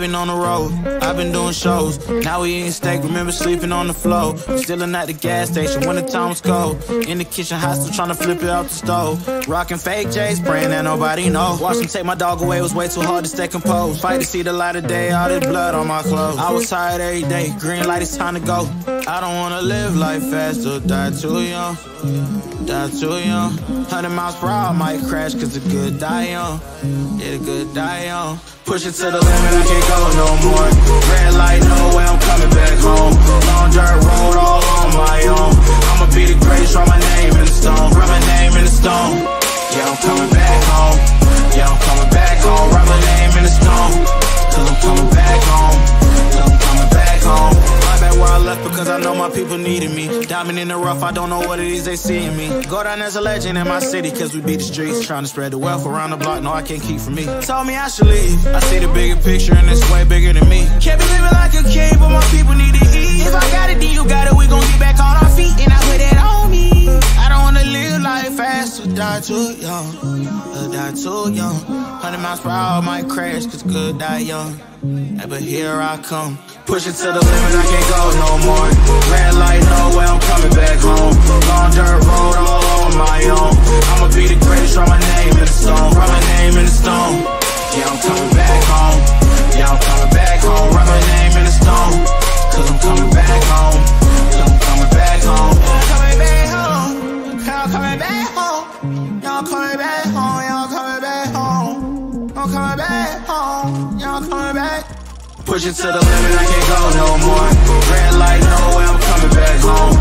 been on the road, I've been doing shows. Now we eating steak, remember sleeping on the floor. Stealing at the gas station when the time was cold. In the kitchen, hot trying to flip it out the stove. Rocking fake J's, praying that nobody know. Watch them take my dog away, it was way too hard to stay composed. Fight to see the light of day, all this blood on my clothes. I was tired every day, green light, it's time to go. I don't wanna live life fast or die too young. Die too young. 100 miles per hour, might crash, cause the good die young. Yeah, a good die young. Push it to the limit, I can't go no more. Red light, no way, I'm coming back home. Long dirt road, all on my own. I'ma be the greatest, write my name in the stone. Write my name in the stone. Yeah, I'm coming back home. Yeah, I'm coming back home. Write my name in the stone. My people needed me. Diamond in the rough, I don't know what it is they see in me. Go down as a legend in my city cause we beat the streets. Trying to spread the wealth around the block, no, I can't keep from me. Told me I should leave. I see the bigger picture and it's way bigger than me. Life fast die too young. Or die too young. 100 miles per hour might crash, cause good die young. Yeah, but here I come. Push it to the limit, I can't go no more. Red light, no way, I'm coming back home. Long dirt road, all on my own. I'ma be the greatest, write my name in the stone. Write my name in the stone. Yeah, I'm coming back home. Yeah, I'm coming back home. Write my name in the stone. Cause I'm coming back home. Cause I'm coming back home. Coming back home. Y'all coming back Y'all coming back home. Y'all coming back home. I'm coming back home. Y'all coming back. Push it to the limit. I can't go no more. Red light, no way. I'm coming back home.